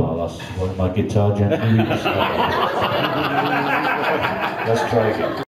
lost one of my guitar gently. Let's try again.